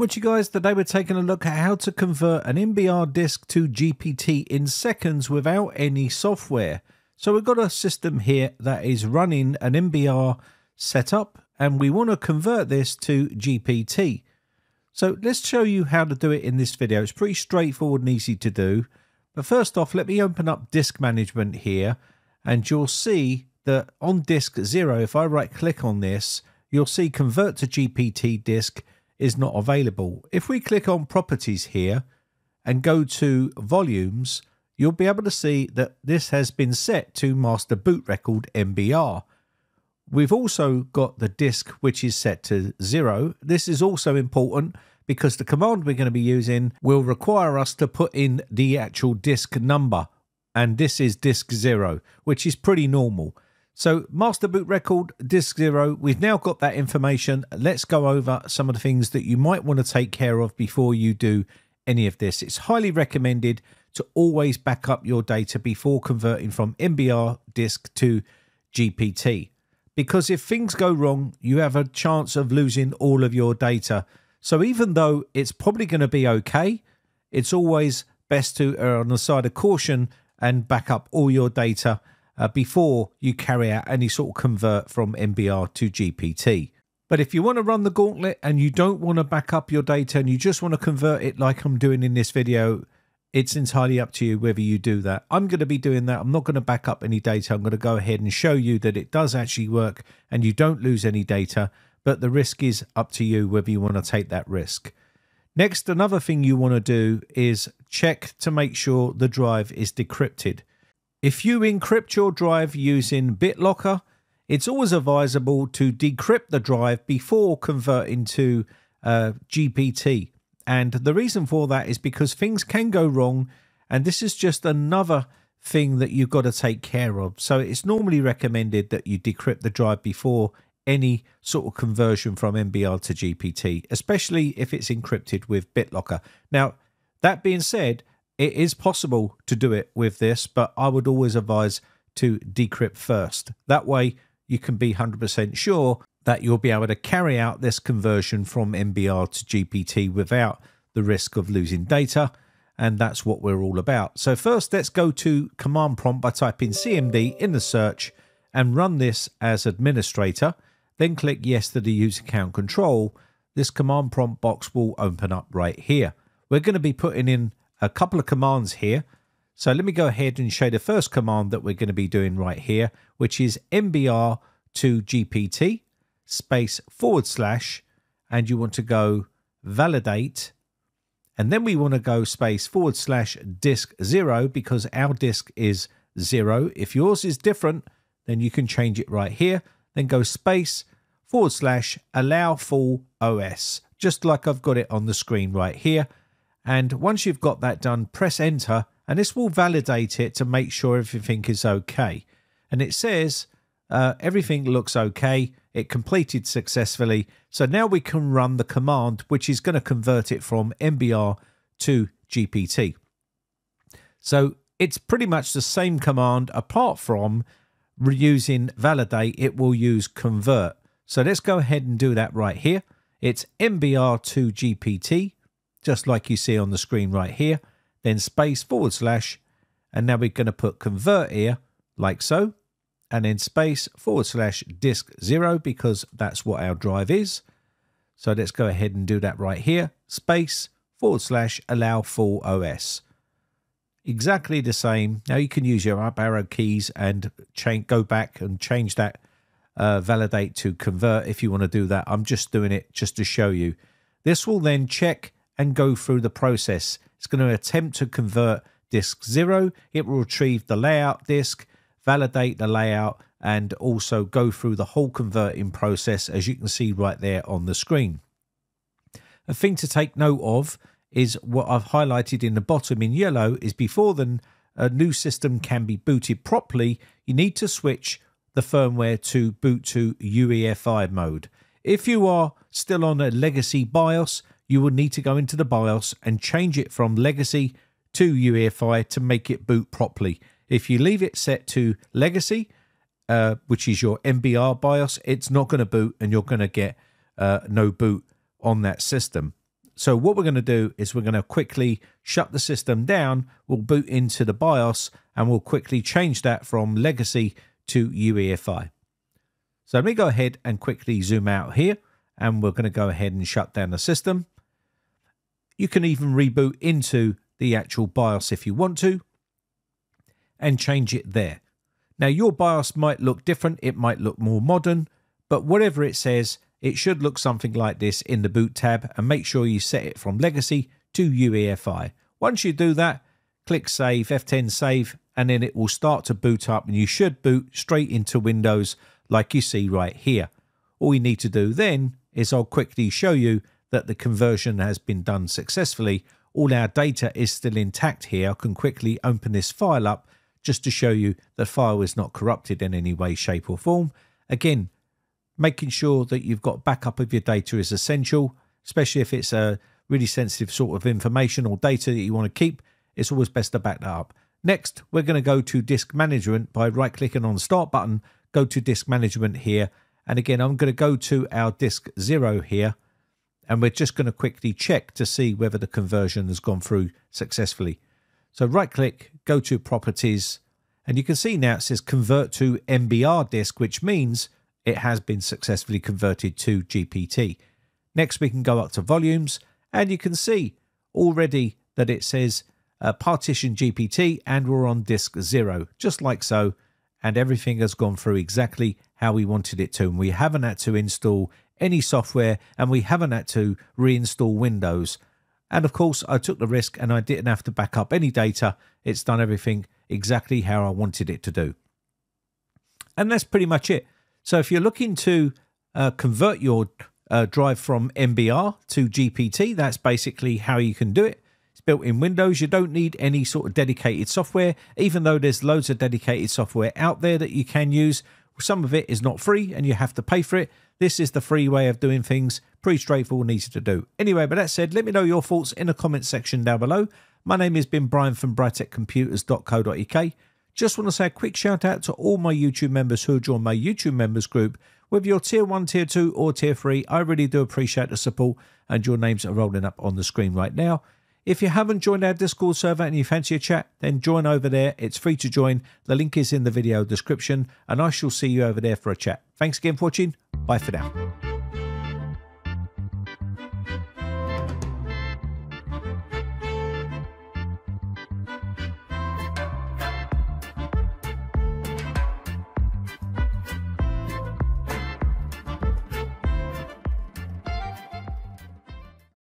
What you guys, today we're taking a look at how to convert an MBR disk to GPT in seconds without any software. So we've got a system here that is running an MBR setup and we want to convert this to GPT. So let's show you how to do it in this video. It's pretty straightforward and easy to do. But first off, let me open up disk management here and you'll see that on disk zero, if I right click on this, you'll see convert to GPT disk is not available. If we click on properties here and go to volumes, you'll be able to see that this has been set to master boot record MBR. We've also got the disk which is set to zero. This is also important because the command we're going to be using will require us to put in the actual disk number and this is disk zero, which is pretty normal. So master boot record, disk zero, we've now got that information. Let's go over some of the things that you might want to take care of before you do any of this. It's highly recommended to always back up your data before converting from MBR disk to GPT. Because if things go wrong, you have a chance of losing all of your data. So even though it's probably going to be okay, it's always best to err on the side of caution and back up all your data uh, before you carry out any sort of convert from MBR to GPT. But if you want to run the gauntlet and you don't want to back up your data and you just want to convert it like I'm doing in this video, it's entirely up to you whether you do that. I'm going to be doing that. I'm not going to back up any data. I'm going to go ahead and show you that it does actually work and you don't lose any data, but the risk is up to you whether you want to take that risk. Next, another thing you want to do is check to make sure the drive is decrypted. If you encrypt your drive using BitLocker, it's always advisable to decrypt the drive before converting to uh, GPT. And the reason for that is because things can go wrong, and this is just another thing that you've got to take care of. So it's normally recommended that you decrypt the drive before any sort of conversion from MBR to GPT, especially if it's encrypted with BitLocker. Now, that being said, it is possible to do it with this, but I would always advise to decrypt first. That way, you can be 100% sure that you'll be able to carry out this conversion from MBR to GPT without the risk of losing data. And that's what we're all about. So, first, let's go to command prompt by typing CMD in the search and run this as administrator. Then click yes to the user account control. This command prompt box will open up right here. We're going to be putting in a couple of commands here. So let me go ahead and show the first command that we're going to be doing right here, which is mbr to gpt space forward slash, and you want to go validate. And then we want to go space forward slash disk zero because our disk is zero. If yours is different, then you can change it right here. Then go space forward slash allow full OS, just like I've got it on the screen right here. And once you've got that done, press enter and this will validate it to make sure everything is okay. And it says uh, everything looks okay. It completed successfully. So now we can run the command, which is going to convert it from MBR to GPT. So it's pretty much the same command apart from reusing validate, it will use convert. So let's go ahead and do that right here. It's MBR to GPT just like you see on the screen right here, then space forward slash, and now we're going to put convert here, like so, and then space forward slash disk zero, because that's what our drive is. So let's go ahead and do that right here, space forward slash allow full OS. Exactly the same. Now you can use your up arrow keys and change, go back and change that uh, validate to convert if you want to do that. I'm just doing it just to show you. This will then check and go through the process. It's going to attempt to convert disk 0. It will retrieve the layout disk, validate the layout, and also go through the whole converting process as you can see right there on the screen. A thing to take note of is what I've highlighted in the bottom in yellow is before the a new system can be booted properly, you need to switch the firmware to boot to UEFI mode. If you are still on a legacy BIOS, you will need to go into the BIOS and change it from legacy to UEFI to make it boot properly. If you leave it set to legacy, uh, which is your MBR BIOS, it's not going to boot and you're going to get uh, no boot on that system. So what we're going to do is we're going to quickly shut the system down. We'll boot into the BIOS and we'll quickly change that from legacy to UEFI. So let me go ahead and quickly zoom out here and we're going to go ahead and shut down the system. You can even reboot into the actual BIOS if you want to and change it there. Now your BIOS might look different, it might look more modern, but whatever it says, it should look something like this in the boot tab and make sure you set it from legacy to UEFI. Once you do that, click save, F10 save, and then it will start to boot up and you should boot straight into Windows like you see right here. All you need to do then is I'll quickly show you that the conversion has been done successfully. All our data is still intact here. I can quickly open this file up just to show you the file is not corrupted in any way, shape or form. Again, making sure that you've got backup of your data is essential, especially if it's a really sensitive sort of information or data that you want to keep. It's always best to back that up. Next, we're going to go to disk management by right clicking on the start button, go to disk management here. And again, I'm going to go to our disk zero here and we're just going to quickly check to see whether the conversion has gone through successfully. So right click, go to properties, and you can see now it says convert to MBR disk, which means it has been successfully converted to GPT. Next, we can go up to volumes and you can see already that it says uh, partition GPT and we're on disk zero, just like so. And everything has gone through exactly how we wanted it to. And we haven't had to install any software and we haven't had to reinstall Windows. And of course, I took the risk and I didn't have to back up any data. It's done everything exactly how I wanted it to do. And that's pretty much it. So if you're looking to uh, convert your uh, drive from MBR to GPT, that's basically how you can do it. It's built in Windows. You don't need any sort of dedicated software, even though there's loads of dedicated software out there that you can use. Some of it is not free and you have to pay for it. This is the free way of doing things. Pretty straightforward and easy to do. Anyway, but that said, let me know your thoughts in the comments section down below. My name has been Brian from briteccomputers.co.uk. Just want to say a quick shout out to all my YouTube members who joined my YouTube members group. Whether you're tier 1, tier 2, or tier 3, I really do appreciate the support, and your names are rolling up on the screen right now. If you haven't joined our Discord server and you fancy a chat, then join over there. It's free to join. The link is in the video description, and I shall see you over there for a chat. Thanks again for watching. Bye for now.